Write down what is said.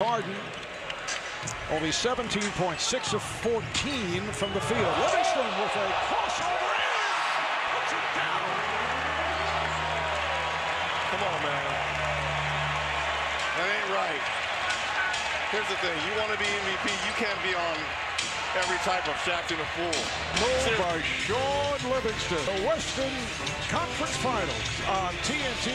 Harden only 17.6 of 14 from the field. Livingston with a crossover in! puts it down. Come on, man. That ain't right. Here's the thing. You want to be MVP, you can't be on every type of shaft in a fool. Move by Shaun Livingston. The Western Conference Finals on TNT.